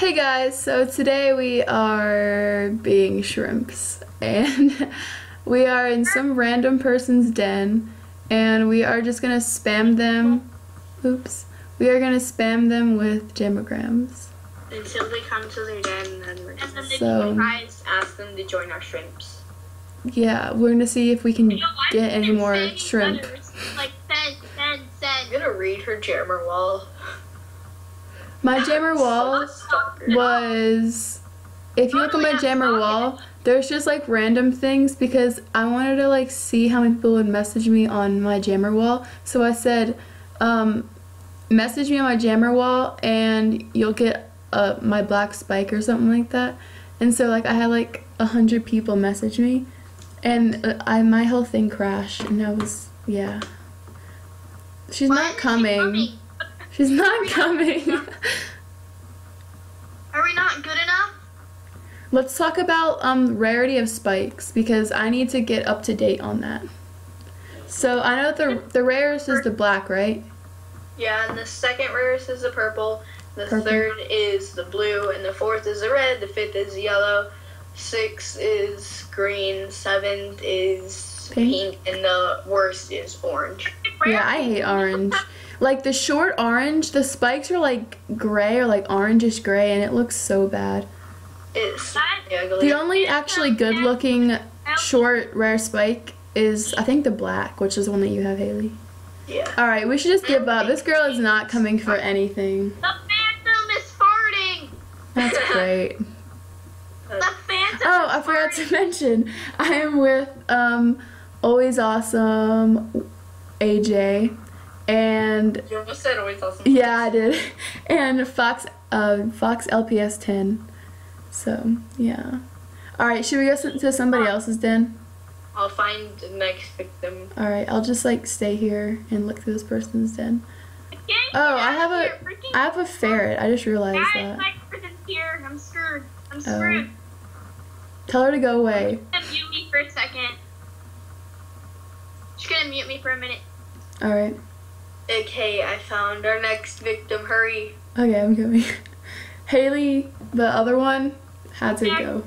Hey guys, so today we are being shrimps and we are in some random person's den and we are just gonna spam them, oops, we are gonna spam them with jam-a-grams. Until we come to their den and then we're And gonna So- surprise. ask them to join our shrimps. Yeah, we're gonna see if we can You know, get any more saying shrimp. letters, Like send, send, I'm gonna read her jammer wall. My jammer wall was, if you look at my jammer wall, there's just like random things because I wanted to like see how many people would message me on my jammer wall. So I said, um, message me on my jammer wall and you'll get uh, my black spike or something like that. And so like I had like a hundred people message me, and uh, I my whole thing crashed and I was yeah. She's Why not coming. She's not coming. Are we not good enough? Let's talk about um, rarity of spikes because I need to get up to date on that. So I know the the rarest is the black, right? Yeah, and the second rarest is the purple. The Purple. third is the blue, and the fourth is the red. The fifth is yellow. Six is green. Seventh is Pink. pink, and the worst is orange. Yeah, I hate orange. Like the short orange, the spikes are like gray or like orangish gray, and it looks so bad. It's ugly. The only actually good looking short rare spike is I think the black, which is the one that you have, Haley. yeah. All right, we should just give up. This girl is not coming for anything. The phantom is farting. That's great. The phantom. Oh, I forgot farting. to mention, I am with um, Always Awesome AJ, and You almost said always awesome. yeah, I did, and Fox uh, Fox LPS 10. So yeah. All right, should we go to somebody else's den? I'll find the next victim. All right, I'll just like stay here and look through this person's den. Oh, I have a freaking- I have a ferret. I just realized Guys, that. my person's here. I'm screwed. I'm Oh. Tell her to go away. She's gonna mute me for a second. She's gonna mute me for a minute. All right. Okay, I found our next victim. Hurry. Okay, I'm coming. Haley, the other one, had to go.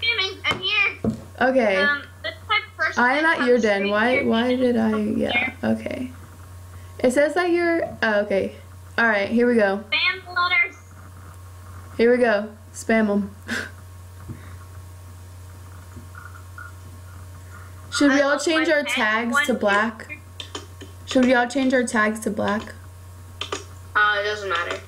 Coming. I'm here. Okay. Um, this type of person I am at your den. Why? Why did I? Yeah. Okay. It says that you're. Oh, okay. All right. Here we go. Spam the letters. Here we go. Spam them. Should we all change our tags to black? Three. Should we all change our tags to black? Uh, it doesn't matter.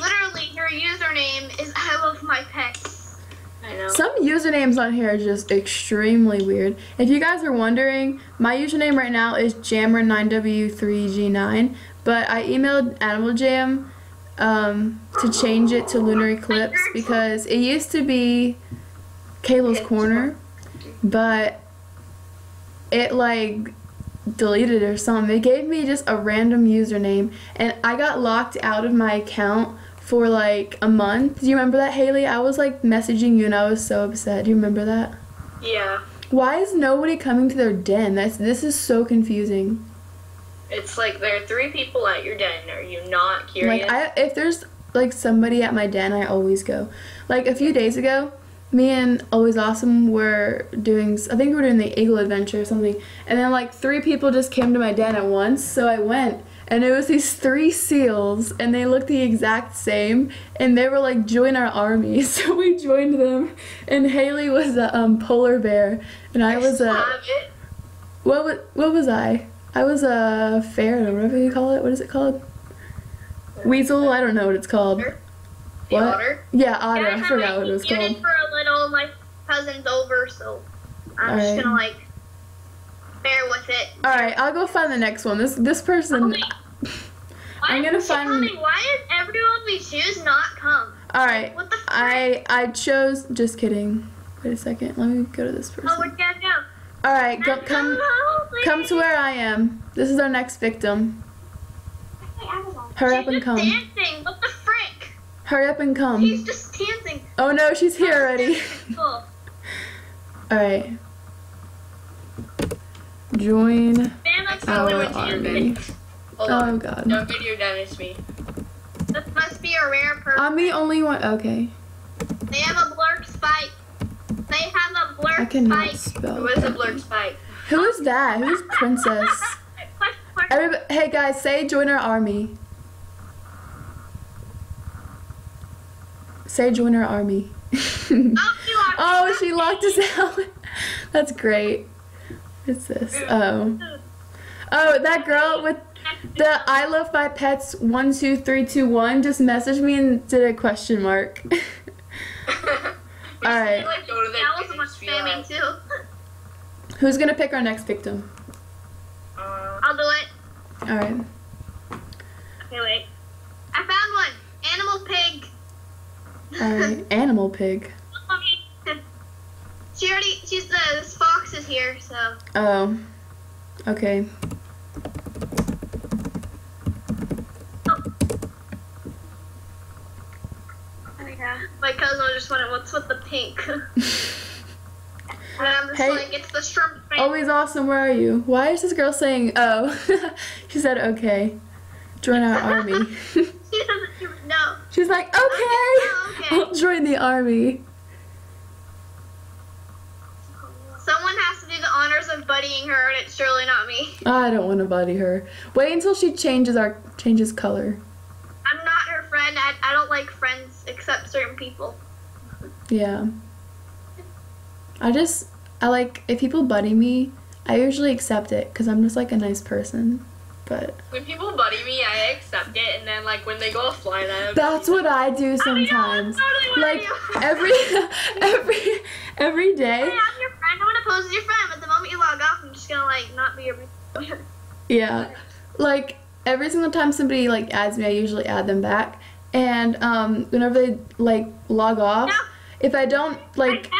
Literally, your username is I love my pets. I know. Some usernames on here are just extremely weird. If you guys are wondering, my username right now is Jammer9W3G9, but I emailed Animal Jam um, to change it to Lunar Eclipse because it used to be Kayla's Corner, but it like deleted or something. They gave me just a random username, and I got locked out of my account for like a month. Do you remember that, Haley? I was like messaging you, and I was so upset. Do you remember that? Yeah. Why is nobody coming to their den? That's this is so confusing. It's like there are three people at your den. Are you not curious? Like I, if there's like somebody at my den, I always go. Like a few days ago, me and Always Awesome were doing. I think we were doing the Eagle Adventure or something, and then like three people just came to my den at once. So I went, and it was these three seals, and they looked the exact same, and they were like join our army. So we joined them, and Haley was a um, polar bear, and I was a. What was, what was I? I was a ferret or whatever you call it. What is it called? Weasel? I don't know what it's called. The What? otter. Yeah, otter. I I'm forgot what it was called. for a little. My cousin's over, so I'm just Alright. gonna like bear with it. All right, I'll go find the next one. This this person. Why I'm gonna find- coming? Why is everyone we choose not come? All right, What the frick? I I chose. Just kidding. Wait a second. Let me go to this Oh, person. where'd you guys go? All right, go, come come to where I am. This is our next victim. Hurry up and come. dancing. What the? Hurry up and come. He's just dancing. Oh no, she's here already. Cool. All right. Join Bam, our army. Oh god. Don't go to your den. It's me. This must be a rare person. I'm the only one. Okay. they have a blurk spike. They have a blurk I cannot spike. spell. Who is a blurred spike? Who is that? Who's Princess? Everybody, hey guys, say join our army. Say join our army. Oh, you are- she locked us out. That's great. What's this? Oh. Oh, that girl with the I love my pets one two three two one just messaged me and did a question mark. All right. Like, go to their That was page, much be spamming like, too. Who's gonna pick our next victim? uh, I'll do it. All right. Okay, wait. I found one. Animal pig. Animal pig. she already. She's the this fox is here, so. Oh. Okay. Oh, yeah. My cousin just went, "What's with the pink?" and I'm just Hey. like, "It's the shrimp." thing." Always awesome. Where are you? Why is this girl saying oh? she said okay. Join our army. She doesn't even know. She's like okay. Oh, okay. I'll join the army. Someone has to do the honors of buddying her, and it's surely not me. I don't want to buddy her. Wait until she changes our changes color. I'm not her friend. I, I don't like friends except certain people. Yeah. I just I like if people buddy me, I usually accept it because I'm just like a nice person. But when people buddy me, I accept it, and then like when they go offline, I that's what I do yeah, sometimes. totally what I Like do. every every every day. Hey. I'm your friend. I'm gonna pose as your friend, but the moment you log off, I'm just gonna like not be your. Yeah. Like every single time somebody like adds me, I usually add them back. And um whenever they like log off, No. if I don't like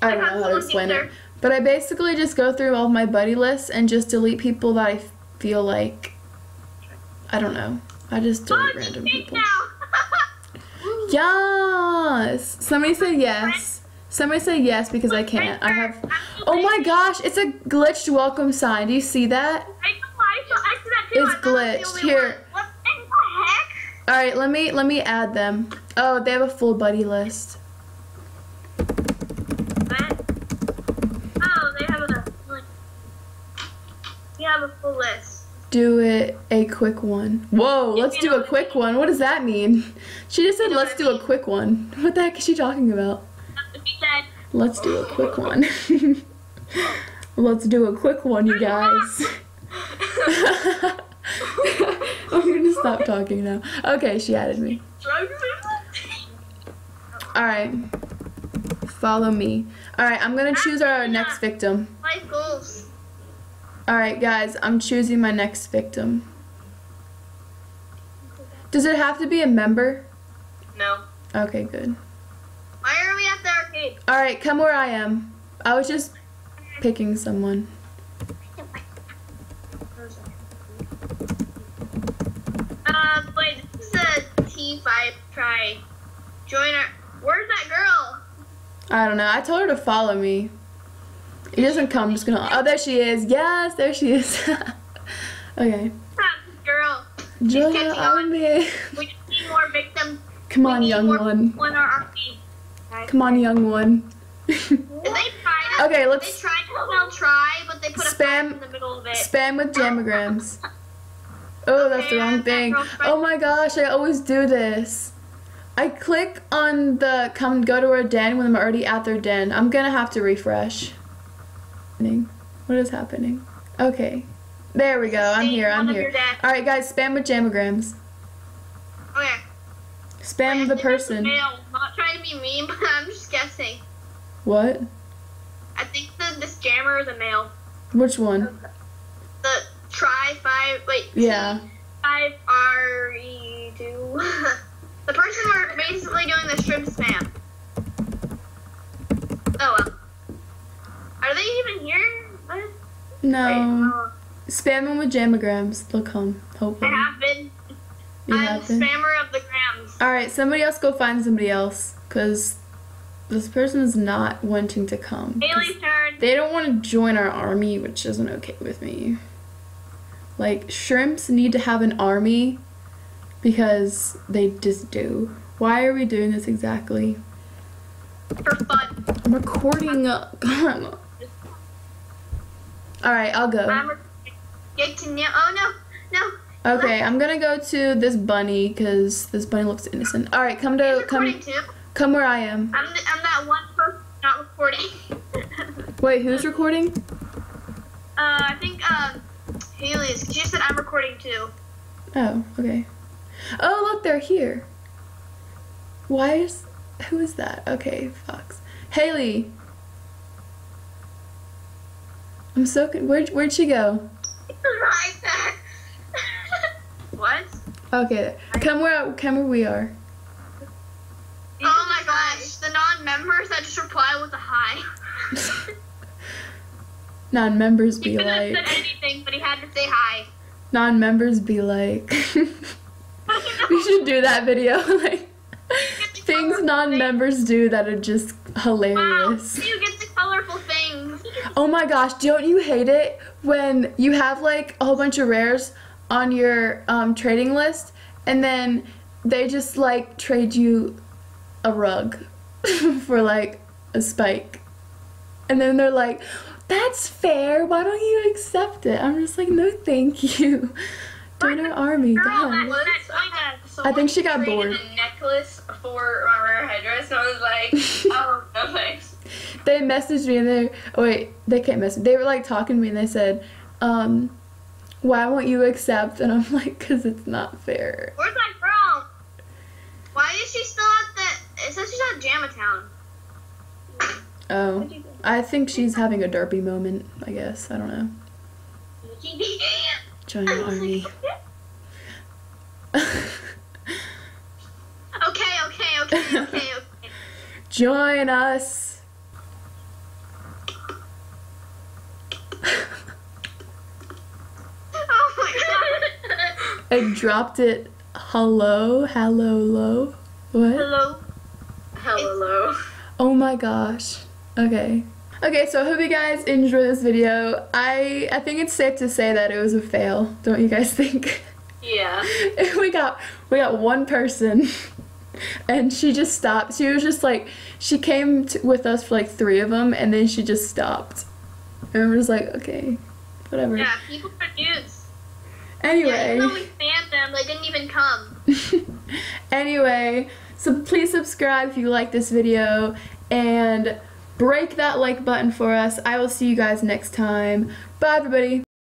I don't know how to explain it. But I basically just go through all of my buddy lists and just delete people that I feel like I don't know. I just Oh, delete it's random people. Yes. Somebody said yes. Somebody say yes because I can't. I have Oh my gosh, it's a glitched welcome sign. Do you see that? I know, I saw, I see that too. It's I thought I was glitched. Here. one. What in the heck? All right, let me let me add them. Oh, they have a full buddy list. Oh, they have a like. You have a full list. Do it a quick one. Whoa, let's do a quick one. What does that mean? She just said You know let's what I do a quick one. What the heck is she talking about? That's what she said. Let's do a quick one. let's do a quick one, you guys. I'm gonna stop talking now. Okay, she added me. Alright. Follow me. Alright, I'm gonna choose our next victim. Life goals. Alright, guys, I'm choosing my next victim. Does it have to be a member? no. Okay, good. Why are we at the arcade? Alright, come where I am. I was just picking someone. Um, wait, this is a T5 try. Join our. Where's that girl? I don't know. I told her to follow me. He doesn't come, I'm just gonna. Oh, there she is. Yes, there she is. okay. Girl. Our on. We need more victims. Come on, young one. people in our army. Come on, young one. Did they try to? Okay, let's tried to spell try, but they put a Spam- in the middle of it. spam with jam-a-grams. Oh, that's the wrong thing. Oh my gosh, I always do this. I click on the come go to our den when I'm already at their den. I'm gonna have to refresh. What is happening? Okay. There we go. I'm here. I'm here. Alright, guys, spam with jam-a-grams. Okay. Spam Wait, the think it's a person. male. Not trying to be mean, but I'm just guessing. What? I think the this jammer is a male. Which one? The try five. Wait. Yeah. Five R E two. The person we're basically doing the shrimp spam. Oh well. Are they even here? What? Wait, No. oh, Spam them with jam-a-grams. They'll come. Hopefully. have been. You I'm have spammer of the grams. Alright, somebody else go find somebody else. Because this person is not wanting to come. Haley's turn. They don't want to join our army, which isn't okay with me. Like, shrimps need to have an army. because they just do. Why are we doing this exactly? For fun. I'm recording. All right, I'll go. I'm get to know. Oh no, no. Okay, I'm gonna go to this bunny because this bunny looks innocent. All right, come to come too. come where I am. I'm, the, I'm that one person not recording. Wait, who's recording? Uh, I think uh, Haley is. She said I'm recording too. Oh, okay. Oh, look, they're here. Why is who is that? Okay, Fox. Haley. I'm so con- where'd where'd she go? right there. what? Okay, come where come where we are. Oh my gosh, the non-members that just reply with a hi. Non-members He be couldn't have like. said anything, but he had to say hi. Non-members be like. we should do that video. like things non-members do that are just hilarious. Wow, you get the colorful things. Oh my gosh, don't you hate it when you have like a whole bunch of rares on your um, trading list and then they just like trade you a rug for like a spike? And then they're like, that's fair, why don't you accept it? I'm just like, no, thank you. Donor army, Girl, God. I, I think she got bored. a necklace for my rare headdress, and I was like, oh, no thanks. They messaged me and they oh wait they can't message they were like talking to me and they said um why won't you accept and i'm like because it's not fair Where's that girl? Why is she still at the? It says she's at Jamatown. oh i think she's having a derpy moment i guess i don't know join the army Okay, okay, okay, okay, okay. join us Oh my god. I dropped it hello hello low what Hello. Hello. oh my gosh okay okay so i hope you guys enjoy this video i i think it's safe to say that it was a fail don't you guys think Yeah. we got we got one person and she just stopped she was just like she came to, with us for like three of them and then she just stopped and we're just like okay whatever Yeah, people are dudes. Yeah, anyway even though we them, they didn't even come. anyway so please subscribe if you like this video and break that like button for us. I will see you guys next time. Bye everybody